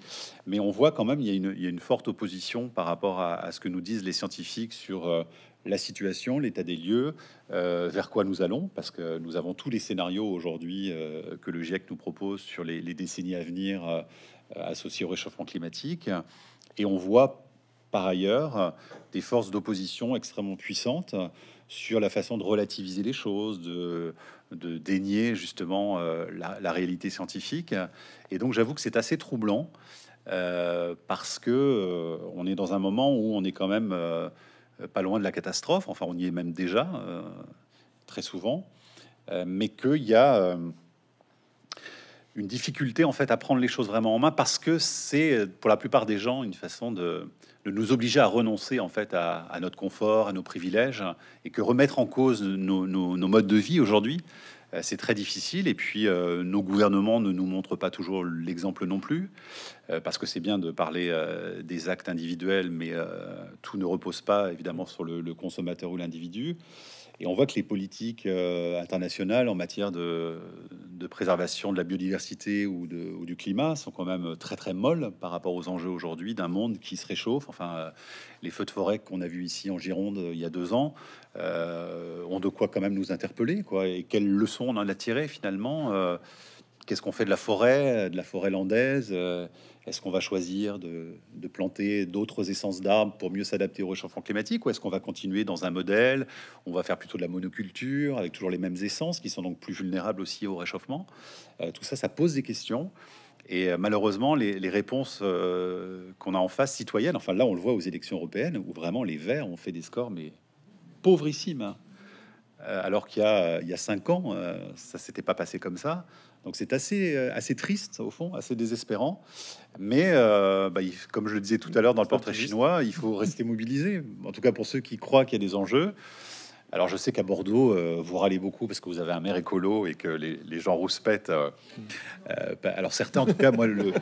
mais on voit quand même il y a une, il y a une forte opposition par rapport à, à, ce que nous disent les scientifiques sur la situation, l'état des lieux, euh, vers quoi nous allons, parce que nous avons tous les scénarios aujourd'hui euh, que le GIEC nous propose sur les, décennies à venir euh, associés au réchauffement climatique. Et on voit par ailleurs des forces d'opposition extrêmement puissantes sur la façon de relativiser les choses, de, dénier justement la, réalité scientifique. Et donc j'avoue que c'est assez troublant parce que on est dans un moment où on est quand même euh, pas loin de la catastrophe, enfin on y est même déjà euh, très souvent, euh, mais qu'il y a une difficulté en fait à prendre les choses vraiment en main parce que c'est pour la plupart des gens une façon de, nous obliger à renoncer en fait à, notre confort, à nos privilèges et que remettre en cause nos, modes de vie aujourd'hui, c'est très difficile. Et puis, nos gouvernements ne nous montrent pas toujours l'exemple non plus, parce que c'est bien de parler des actes individuels, mais tout ne repose pas évidemment sur le consommateur ou l'individu. Et on voit que les politiques euh, internationales en matière de, préservation de la biodiversité ou, du climat sont quand même très très molles par rapport aux enjeux aujourd'hui d'un monde qui se réchauffe. Enfin, euh, les feux de forêt qu'on a vus ici en Gironde euh, il y a deux ans ont de quoi quand même nous interpeller. Quoi. Et quelles leçons on en a tiré finalement Qu'est-ce qu'on fait de la forêt, de la forêt landaise est-ce qu'on va choisir de, planter d'autres essences d'arbres pour mieux s'adapter au réchauffement climatique ou est-ce qu'on va continuer dans un modèle On va faire plutôt de la monoculture avec toujours les mêmes essences qui sont donc plus vulnérables aussi au réchauffement? Euh, tout ça, ça pose des questions. Et euh, malheureusement, les, réponses euh, qu'on a en face citoyenne, enfin là, on le voit aux élections européennes où vraiment les Verts ont fait des scores mais pauvrissimes. Hein. alors qu'il y, y a, cinq ans, ça s'était pas passé comme ça. Donc c'est assez, assez triste au fond, assez désespérant. Mais euh, bah, comme je le disais tout à l'heure dans le portrait chinois, il faut rester mobilisé. En tout cas pour ceux qui croient qu'il y a des enjeux. Alors je sais qu'à Bordeaux, euh, vous râlez beaucoup parce que vous avez un maire écolo et que les, gens rouspètent. Bah, alors certains, en tout cas, moi, le,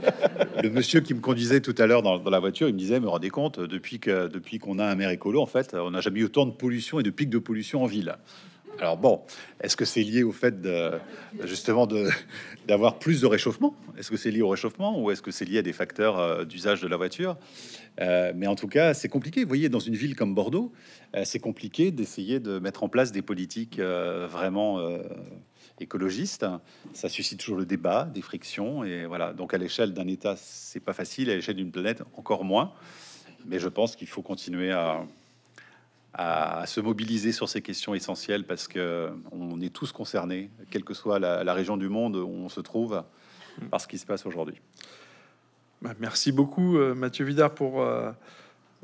monsieur qui me conduisait tout à l'heure dans, la voiture, il me disait, me rendez compte, depuis que depuis qu'on a un maire écolo, en fait, on n'a jamais eu autant de pollution et de pics de pollution en ville. Alors bon, est-ce que c'est lié au fait de justement d'avoir plus de réchauffement? Est-ce que c'est lié au réchauffement ou est-ce que c'est lié à des facteurs euh, d'usage de la voiture? Euh, Mais en tout cas, c'est compliqué. Vous voyez, dans une ville comme Bordeaux, euh, c'est compliqué d'essayer de mettre en place des politiques vraiment écologistes. Ça suscite toujours le débat, des frictions et voilà. Donc à l'échelle d'un État, c'est pas facile. À l'échelle d'une planète, encore moins. Mais je pense qu'il faut continuer à à, se mobiliser sur ces questions essentielles parce que on est tous concernés, quelle que soit la, région du monde où on se trouve, par ce qui se passe aujourd'hui. Bah, merci beaucoup, euh, Mathieu Vidard, pour euh,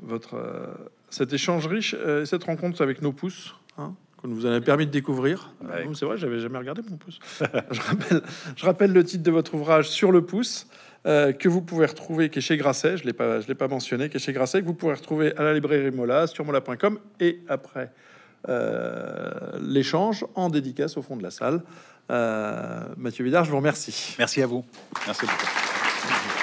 votre euh, cet échange riche, cette rencontre avec nos pouces. Hein, que nous avez permis de découvrir. C'est vrai, j'avais jamais regardé mon pouce. je, rappelle, je rappelle le titre de votre ouvrage Sur le pouce. Euh, que vous pouvez retrouver, qui est chez Grasset, je ne l'ai pas, mentionné, qui est chez Grasset, que vous pouvez retrouver à la librairie Mola, sur mola.com, et après euh, l'échange en dédicace au fond de la salle. Euh, Mathieu Vidard, je vous remercie. Merci à vous. Merci beaucoup.